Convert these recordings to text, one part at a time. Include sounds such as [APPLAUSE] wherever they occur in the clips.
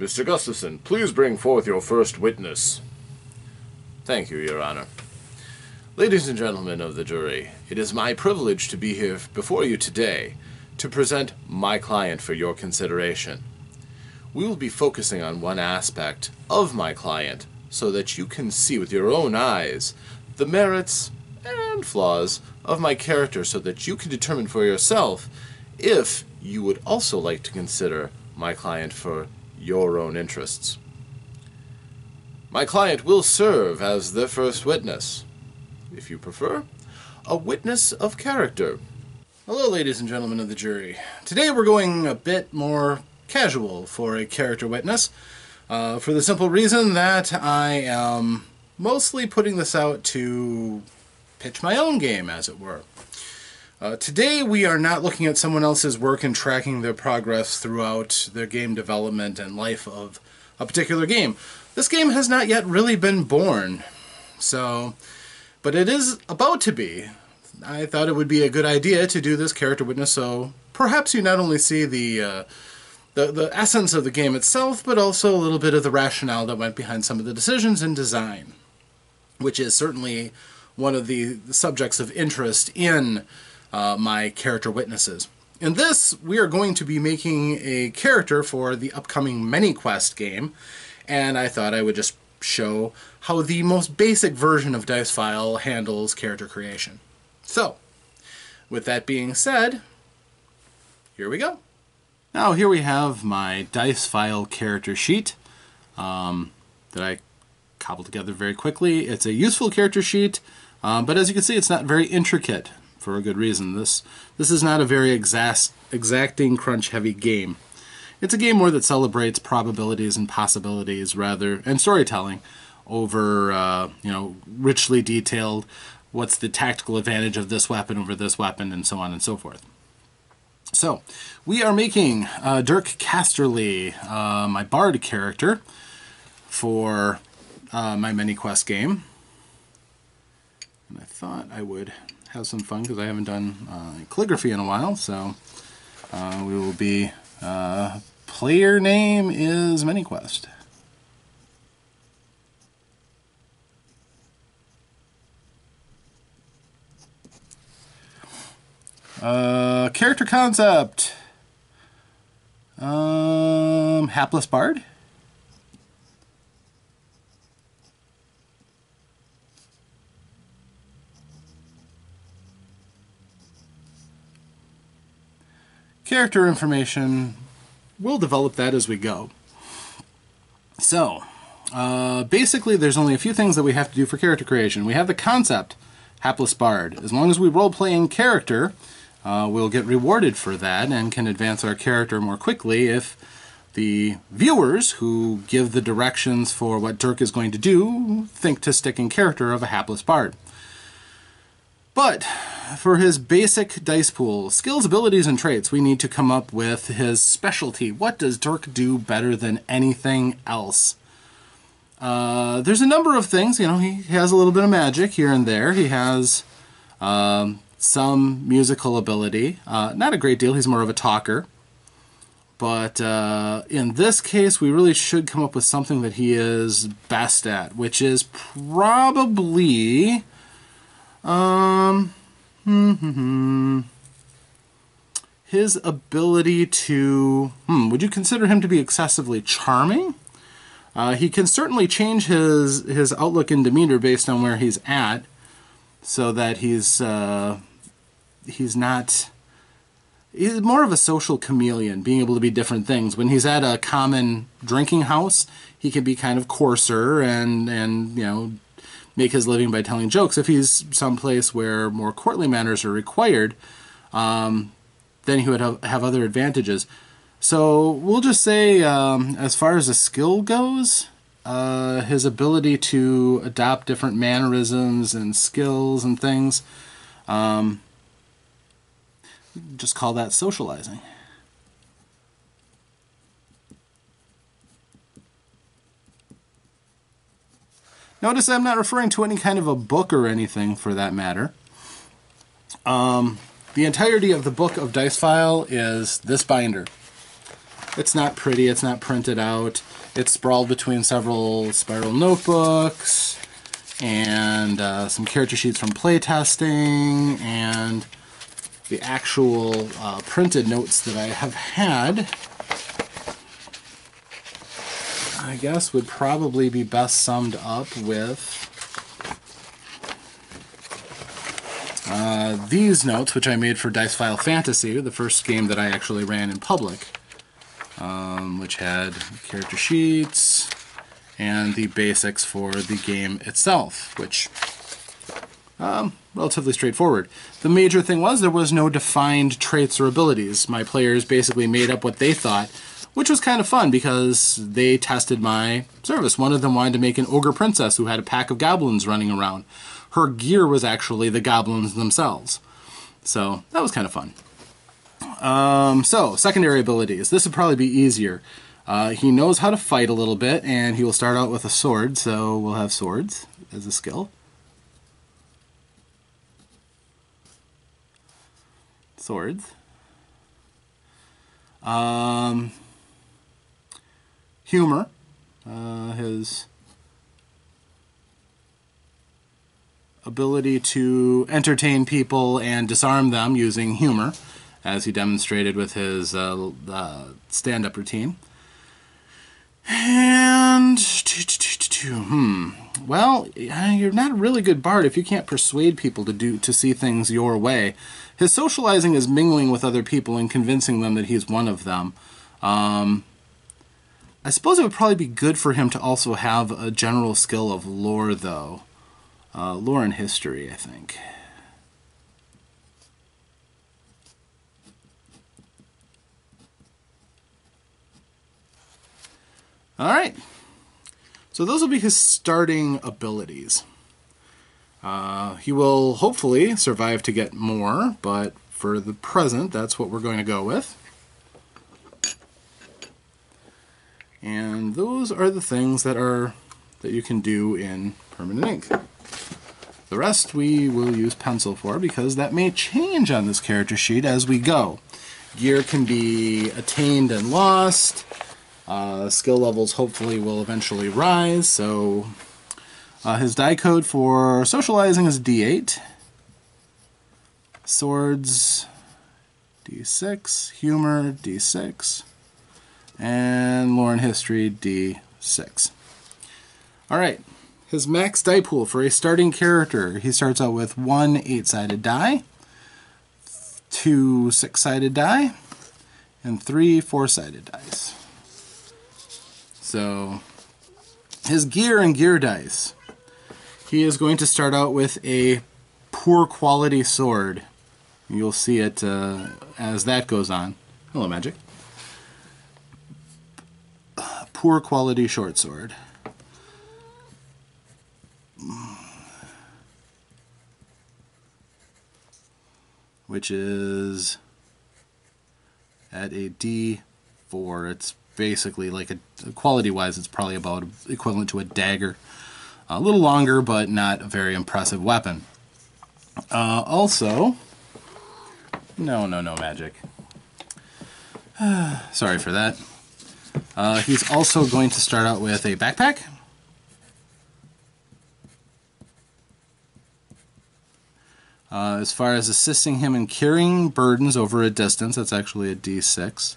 Mr. Gustafson, please bring forth your first witness. Thank you, Your Honor. Ladies and gentlemen of the jury, it is my privilege to be here before you today to present my client for your consideration. We will be focusing on one aspect of my client so that you can see with your own eyes the merits and flaws of my character so that you can determine for yourself if you would also like to consider my client for your own interests. My client will serve as the first witness. If you prefer, a witness of character. Hello, ladies and gentlemen of the jury. Today we're going a bit more casual for a character witness, uh, for the simple reason that I am mostly putting this out to pitch my own game, as it were. Uh, today we are not looking at someone else's work and tracking their progress throughout their game development and life of a particular game. This game has not yet really been born, so, but it is about to be. I thought it would be a good idea to do this character witness, so perhaps you not only see the uh, the the essence of the game itself, but also a little bit of the rationale that went behind some of the decisions in design, which is certainly one of the subjects of interest in uh, my character witnesses. In this, we are going to be making a character for the upcoming ManyQuest game, and I thought I would just show how the most basic version of DicePhile handles character creation. So, with that being said, here we go. Now here we have my DicePhile character sheet um, that I cobbled together very quickly. It's a useful character sheet, um, but as you can see, it's not very intricate for a good reason. This this is not a very exact, exacting, crunch-heavy game. It's a game more that celebrates probabilities and possibilities rather and storytelling over uh, you know richly detailed. What's the tactical advantage of this weapon over this weapon, and so on and so forth. So, we are making uh, Dirk Casterly, uh, my bard character, for uh, my ManyQuest game. And I thought I would have some fun because I haven't done uh, calligraphy in a while. So uh, we will be. Uh, player name is ManyQuest. Uh, character concept. Um, hapless bard. Character information, we'll develop that as we go. So, uh, basically, there's only a few things that we have to do for character creation. We have the concept, Hapless Bard. As long as we role play in character, uh, we'll get rewarded for that and can advance our character more quickly if the viewers who give the directions for what Dirk is going to do think to stick in character of a hapless bard. But for his basic dice pool, skills, abilities, and traits, we need to come up with his specialty. What does Dirk do better than anything else? Uh, there's a number of things. You know, he has a little bit of magic here and there. He has um, some musical ability. Uh, not a great deal. He's more of a talker. But uh, in this case, we really should come up with something that he is best at, which is probably um, his ability to, hmm, would you consider him to be excessively charming? Uh, he can certainly change his his outlook and demeanor based on where he's at, so that he's uh, he's not. He's more of a social chameleon, being able to be different things. When he's at a common drinking house, he can be kind of coarser and and you know make his living by telling jokes. If he's someplace where more courtly manners are required, um, then he would have, have other advantages. So we'll just say, um, as far as a skill goes, uh, his ability to adopt different mannerisms and skills and things, um, just call that socializing. Notice I'm not referring to any kind of a book or anything for that matter. Um, the entirety of the book of DicePhile is this binder. It's not pretty, it's not printed out. It's sprawled between several spiral notebooks and uh, some character sheets from playtesting and the actual uh, printed notes that I have had. I guess would probably be best summed up with uh, these notes, which I made for DicePhile Fantasy, the first game that I actually ran in public, um, which had character sheets and the basics for the game itself, which um, relatively straightforward. The major thing was there was no defined traits or abilities. My players basically made up what they thought, which was kind of fun because they tested my service. One of them wanted to make an ogre princess who had a pack of goblins running around her gear was actually the goblins themselves. So that was kind of fun. Um, so, secondary abilities. This would probably be easier. Uh, he knows how to fight a little bit, and he will start out with a sword, so we'll have swords as a skill. Swords. Um, humor. Uh, his ability to entertain people and disarm them using humor, as he demonstrated with his uh, uh, stand up routine. And. Hmm. Well, you're not a really good bard if you can't persuade people to do to see things your way. His socializing is mingling with other people and convincing them that he's one of them. Um, I suppose it would probably be good for him to also have a general skill of lore, though. Uh, lore and history, I think. All right. So those will be his starting abilities. Uh, he will hopefully survive to get more, but for the present, that's what we're going to go with. And those are the things that are that you can do in permanent ink. The rest we will use pencil for because that may change on this character sheet as we go. Gear can be attained and lost. Uh, skill levels hopefully will eventually rise. So uh, his die code for socializing is D8. Swords D6. Humor D6. And Lauren history D6. All right. His max die pool for a starting character, he starts out with one eight-sided die, two six-sided die, and three four-sided dice. So, his gear and gear dice. He is going to start out with a poor quality sword. You'll see it uh, as that goes on. Hello, Magic. Poor quality short sword. which is at a D4. It's basically like a quality wise, it's probably about equivalent to a dagger. A little longer, but not a very impressive weapon. Uh, also, no, no, no magic. [SIGHS] Sorry for that. Uh, he's also going to start out with a backpack. Uh, as far as assisting him in carrying burdens over a distance, that's actually a D6.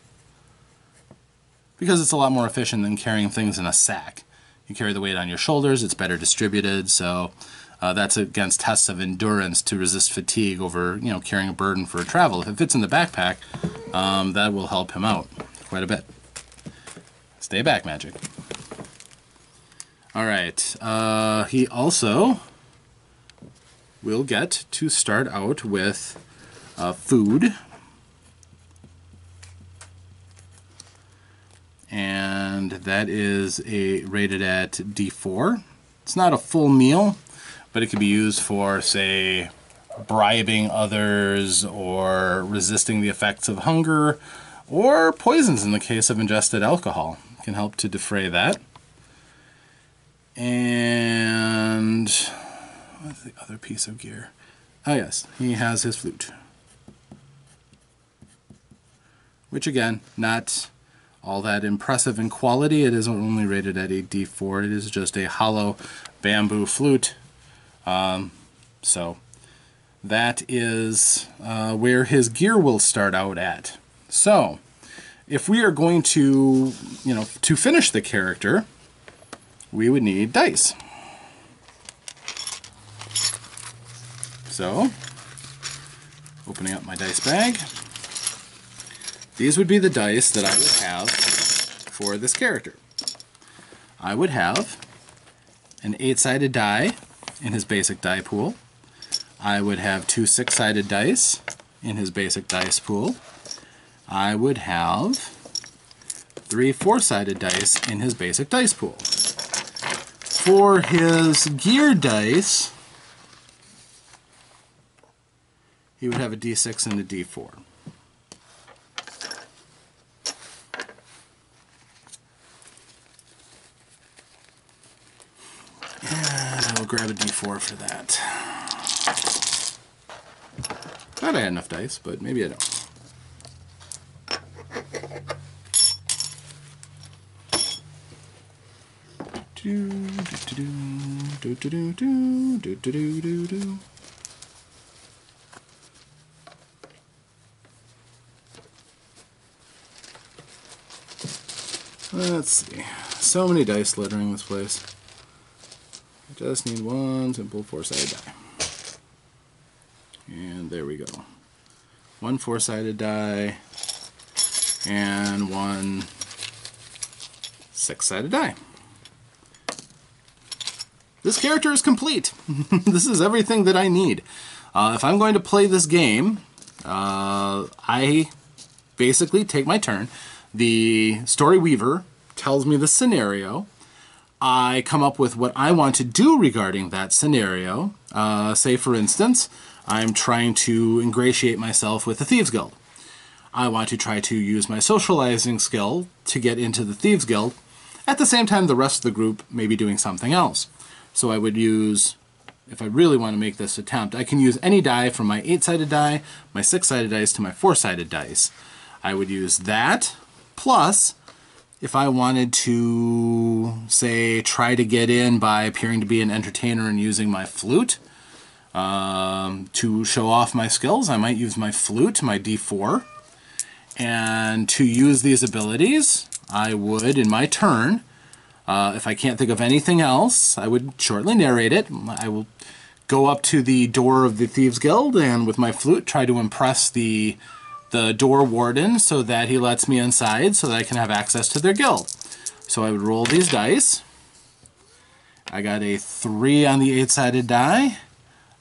Because it's a lot more efficient than carrying things in a sack. You carry the weight on your shoulders, it's better distributed, so uh, that's against tests of endurance to resist fatigue over you know carrying a burden for travel. If it fits in the backpack, um, that will help him out quite a bit. Stay back, magic. All right. Uh, he also we'll get to start out with uh, food. And that is a rated at D4. It's not a full meal, but it could be used for, say, bribing others or resisting the effects of hunger or poisons in the case of ingested alcohol. Can help to defray that. And What's the other piece of gear? Oh yes, he has his flute. Which again, not all that impressive in quality. It is only rated at a D4. It is just a hollow bamboo flute. Um, so that is uh, where his gear will start out at. So if we are going to, you know, to finish the character, we would need dice. So, opening up my dice bag, these would be the dice that I would have for this character. I would have an eight-sided die in his basic die pool. I would have two six-sided dice in his basic dice pool. I would have three four-sided dice in his basic dice pool. For his gear dice, he would have a d6 and a d4. And I will grab a d4 for that. Thought I had enough dice, but maybe I don't. Let's see. So many dice littering this place. I just need one simple four-sided die. And there we go. One four-sided die and one six-sided die. This character is complete. [LAUGHS] this is everything that I need. Uh, if I'm going to play this game, uh, I basically take my turn the story weaver tells me the scenario. I come up with what I want to do regarding that scenario. Uh, say, for instance, I'm trying to ingratiate myself with the Thieves Guild. I want to try to use my socializing skill to get into the Thieves Guild. At the same time, the rest of the group may be doing something else. So I would use, if I really want to make this attempt, I can use any die from my eight-sided die, my six-sided dice, to my four-sided dice. I would use that Plus, if I wanted to, say, try to get in by appearing to be an entertainer and using my flute um, to show off my skills, I might use my flute, my D4. And to use these abilities, I would, in my turn, uh, if I can't think of anything else, I would shortly narrate it. I will go up to the door of the Thieves Guild and with my flute try to impress the the door warden so that he lets me inside so that I can have access to their guild. So I would roll these dice. I got a 3 on the 8-sided die.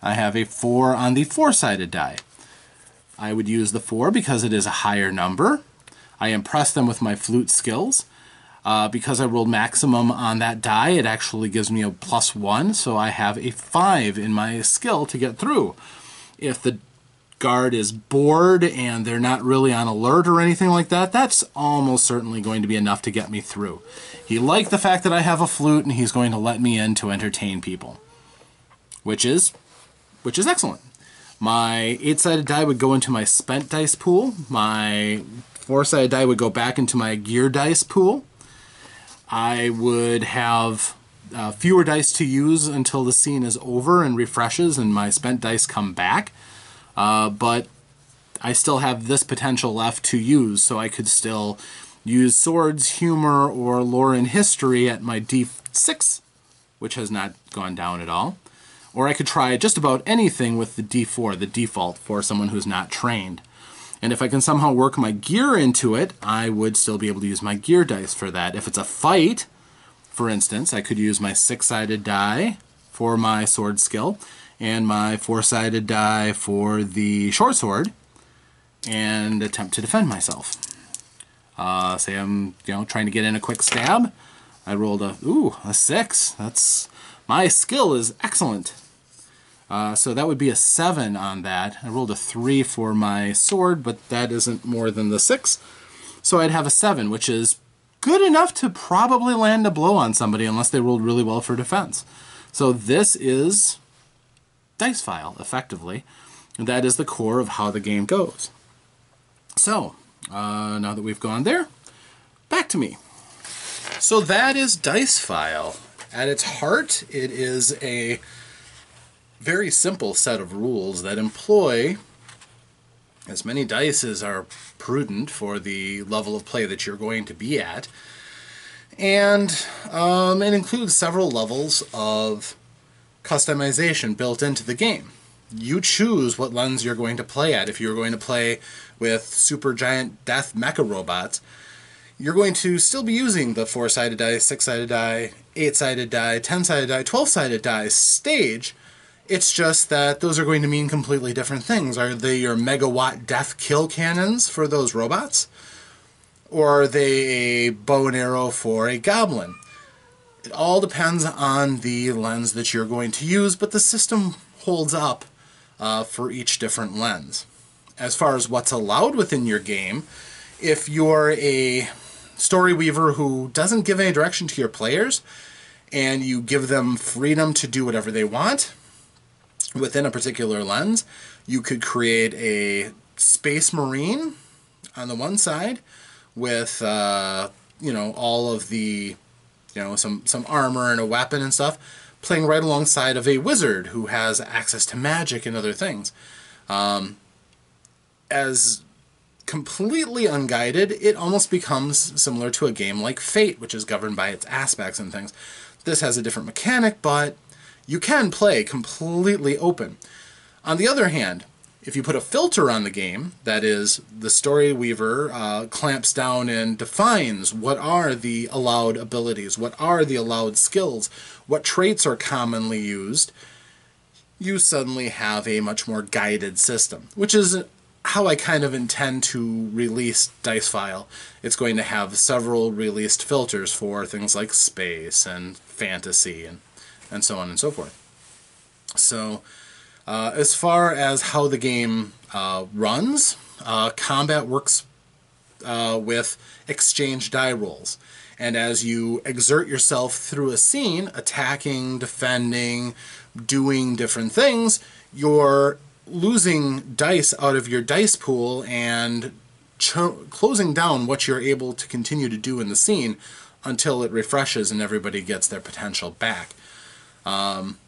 I have a 4 on the 4-sided die. I would use the 4 because it is a higher number. I impress them with my flute skills. Uh, because I rolled maximum on that die, it actually gives me a plus 1, so I have a 5 in my skill to get through. If the guard is bored and they're not really on alert or anything like that, that's almost certainly going to be enough to get me through. He liked the fact that I have a flute and he's going to let me in to entertain people. Which is which is excellent. My eight-sided die would go into my spent dice pool. My four-sided die would go back into my gear dice pool. I would have uh, fewer dice to use until the scene is over and refreshes and my spent dice come back. Uh, but I still have this potential left to use, so I could still use swords, humor, or lore and history at my D6, which has not gone down at all. Or I could try just about anything with the D4, the default for someone who's not trained. And if I can somehow work my gear into it, I would still be able to use my gear dice for that. If it's a fight, for instance, I could use my six-sided die for my sword skill and my four-sided die for the short sword and attempt to defend myself. Uh, say I'm you know trying to get in a quick stab. I rolled a ooh a six. That's my skill is excellent. Uh, so that would be a seven on that. I rolled a three for my sword, but that isn't more than the six. So I'd have a seven, which is good enough to probably land a blow on somebody unless they rolled really well for defense. So this is DicePhile, effectively. And that is the core of how the game goes. So, uh, now that we've gone there, back to me. So that is DicePhile. At its heart, it is a very simple set of rules that employ as many dice as are prudent for the level of play that you're going to be at. And um, it includes several levels of customization built into the game. You choose what lens you're going to play at. If you're going to play with super giant death mecha robots, you're going to still be using the four sided die, six sided die, eight sided die, 10 sided die, 12 sided die stage. It's just that those are going to mean completely different things. Are they your megawatt death kill cannons for those robots? Or are they a bow and arrow for a goblin? It all depends on the lens that you're going to use, but the system holds up uh, for each different lens. As far as what's allowed within your game, if you're a story weaver who doesn't give any direction to your players and you give them freedom to do whatever they want within a particular lens, you could create a space marine on the one side with uh, you know all of the you know some some armor and a weapon and stuff playing right alongside of a wizard who has access to magic and other things um, as completely unguided, it almost becomes similar to a game like Fate, which is governed by its aspects and things. This has a different mechanic, but you can play completely open. On the other hand, if you put a filter on the game, that is, the story weaver uh, clamps down and defines what are the allowed abilities, what are the allowed skills, what traits are commonly used, you suddenly have a much more guided system, which is how I kind of intend to release DicePhile. It's going to have several released filters for things like space and fantasy and, and so on and so forth. So, uh, as far as how the game uh, runs, uh, combat works uh, with exchange die rolls. And as you exert yourself through a scene, attacking, defending, doing different things, you're losing dice out of your dice pool and closing down what you're able to continue to do in the scene until it refreshes and everybody gets their potential back. Um,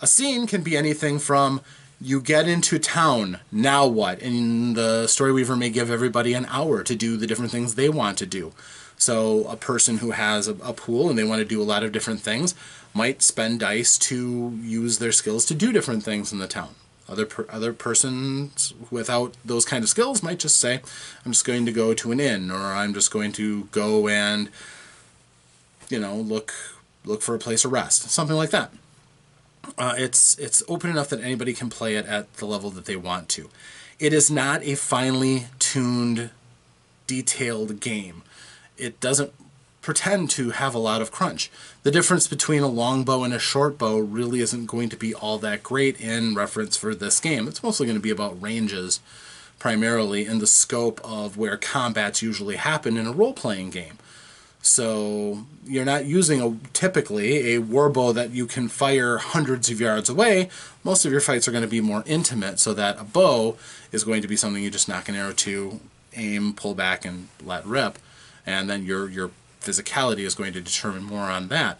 a scene can be anything from you get into town, now what? And the Storyweaver may give everybody an hour to do the different things they want to do. So a person who has a, a, pool and they want to do a lot of different things might spend dice to use their skills to do different things in the town. Other per, other persons without those kind of skills might just say, "I'm just going to go to an inn," or "I'm just going to go and, you know, look look for a place to rest," something like that. Uh, it's it's open enough that anybody can play it at the level that they want to. It is not a finely tuned, detailed game. It doesn't pretend to have a lot of crunch. The difference between a long bow and a short bow really isn't going to be all that great in reference for this game. It's mostly going to be about ranges primarily in the scope of where combats usually happen in a role-playing game. So you're not using a typically a warbow that you can fire hundreds of yards away. Most of your fights are going to be more intimate, so that a bow is going to be something you just knock an arrow to, aim, pull back, and let rip, and then your your physicality is going to determine more on that.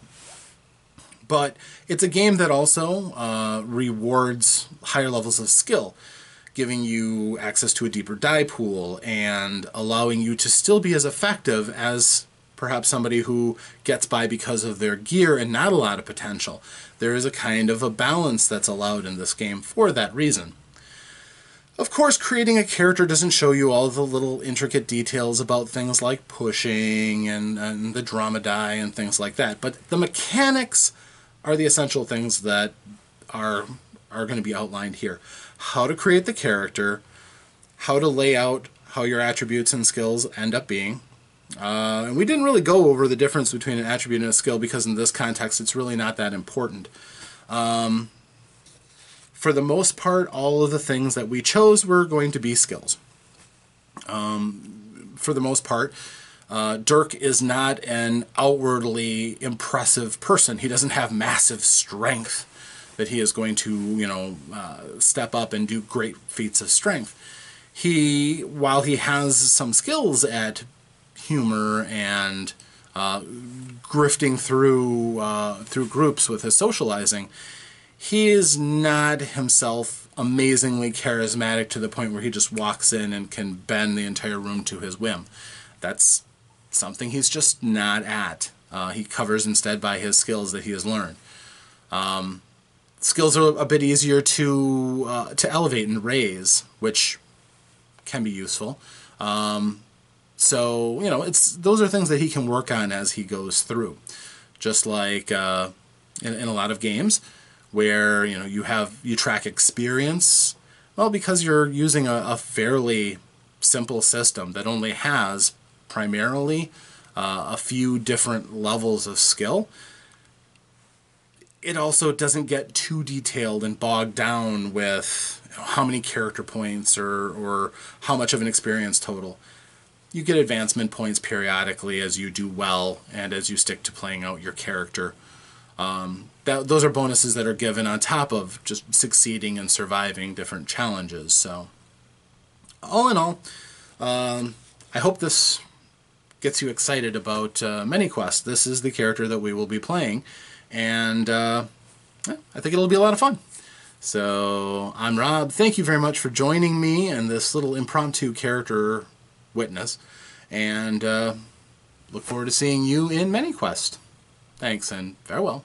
But it's a game that also uh, rewards higher levels of skill, giving you access to a deeper die pool and allowing you to still be as effective as perhaps somebody who gets by because of their gear and not a lot of potential. There is a kind of a balance that's allowed in this game for that reason. Of course, creating a character doesn't show you all the little intricate details about things like pushing and, and the drama die and things like that, but the mechanics are the essential things that are are going to be outlined here. How to create the character, how to lay out how your attributes and skills end up being. Uh, and we didn't really go over the difference between an attribute and a skill because in this context it's really not that important. Um, for the most part, all of the things that we chose were going to be skills. Um, for the most part, uh, Dirk is not an outwardly impressive person. He doesn't have massive strength that he is going to, you know, uh, step up and do great feats of strength. He, while he has some skills at humor and uh, grifting through uh, through groups with his socializing, he is not himself amazingly charismatic to the point where he just walks in and can bend the entire room to his whim. That's something he's just not at. Uh, he covers instead by his skills that he has learned. Um, skills are a bit easier to uh, to elevate and raise, which can be useful. Um, so you know, it's those are things that he can work on as he goes through. Just like uh, in, in a lot of games, where you know you have you track experience. Well, because you're using a, a fairly simple system that only has primarily uh, a few different levels of skill. It also doesn't get too detailed and bogged down with you know, how many character points or, or how much of an experience total. You get advancement points periodically as you do well and as you stick to playing out your character. Um, that, those are bonuses that are given on top of just succeeding and surviving different challenges. So, all in all, um, I hope this gets you excited about uh, ManyQuest. This is the character that we will be playing, and uh, I think it'll be a lot of fun. So, I'm Rob. Thank you very much for joining me in this little impromptu character witness, and uh, look forward to seeing you in ManyQuest. Thanks and farewell.